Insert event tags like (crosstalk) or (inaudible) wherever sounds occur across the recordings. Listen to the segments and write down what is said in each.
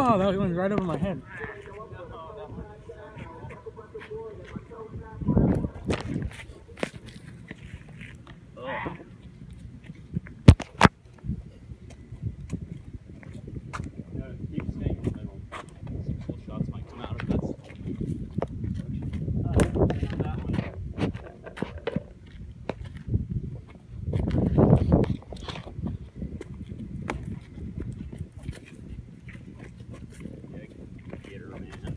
God, that went right over my head. Ugh. Yeah, keep staying in the middle. Some cool shots might come out of this. Uh, that one. Yeah, get her, man.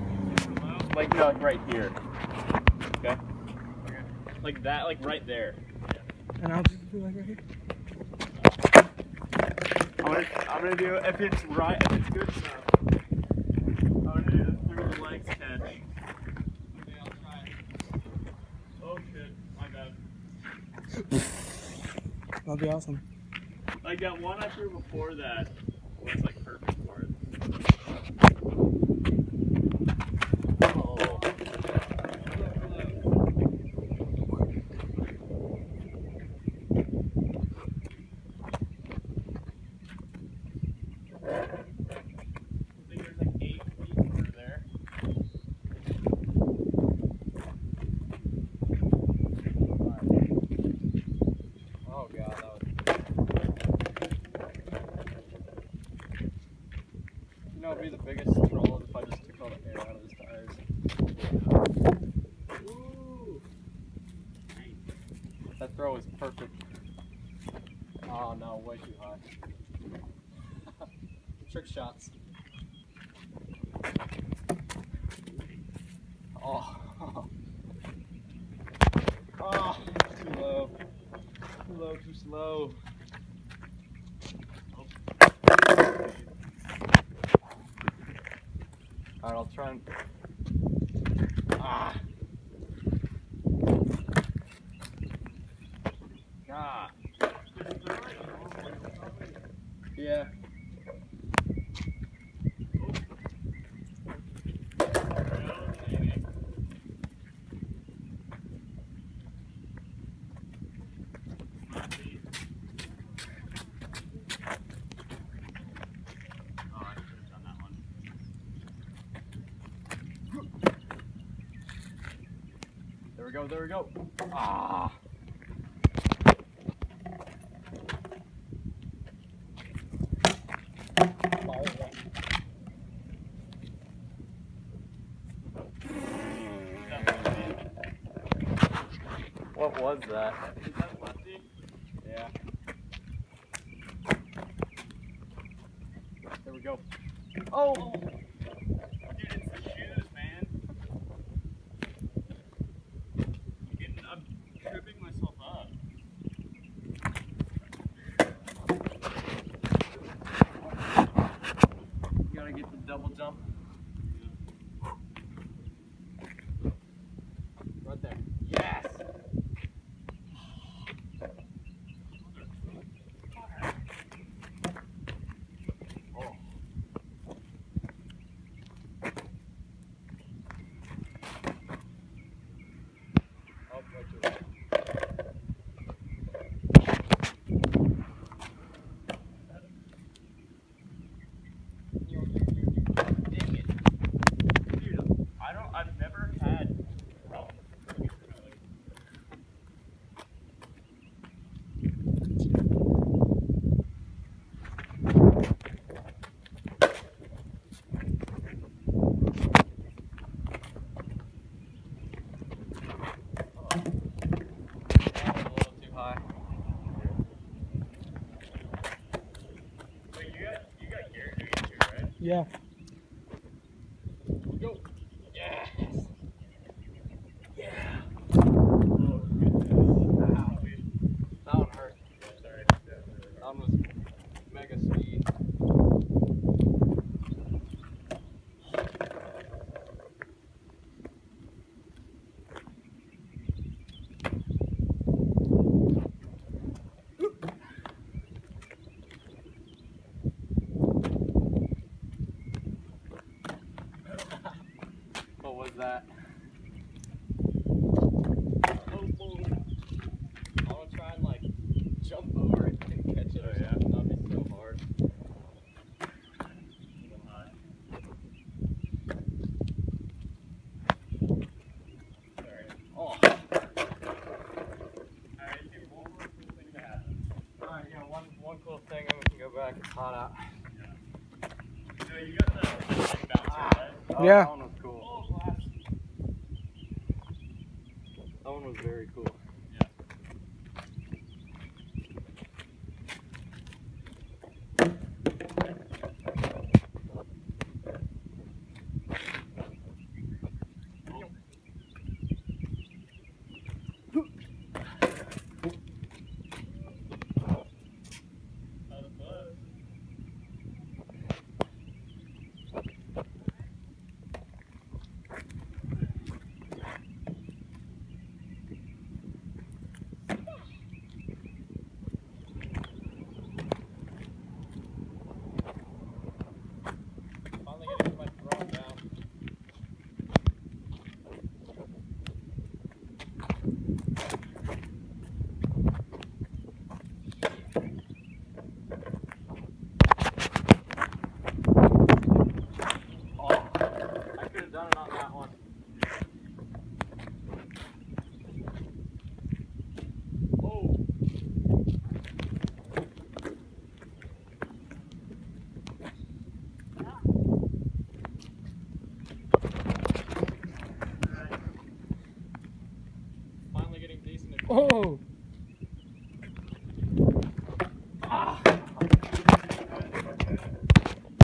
Like, no, like right here. Okay? Like that, like right there. And I'll just do like right here. I'm gonna, I'm gonna do if it's right, if it's good enough. I'm gonna do the through the legs catch. Okay, I'll try. Oh shit, my bad. That'll be awesome. Like that one I threw before that was like perfect for it. Oh. I think there's like eight feet under there. Oh god, that was. You know, it'd be the biggest troll if I just took all the air out of his tires. Ooh. That throw was perfect. Oh no, way too high. Trick shots. Oh. (laughs) Oh, too low. Too low, too slow. Alright, I'll try and. Ah. Yeah. We go, there we go. Ah. What was that? Yeah. There we go. Oh! Dude, it's the shoes, man. I'm, getting, I'm tripping myself up. You gotta get the double jump. Right there. Yes! Oh. Oh, right to it. Yeah. Go. Yes. Yeah. Oh, Ow. That one hurt. That one was mega speed. That? Oh, boy. I want try and like jump over it and catch it. Oh, yeah? That'd be so hard. Oh. Alright, yeah, one one cool thing, and we can go back. It's hot out. No, you got the thing bouncer, right? Oh, Yeah. That one was cool. That one was very cool. Finally getting my throne down. Oh, I could have done it on that one. Oh. Oh.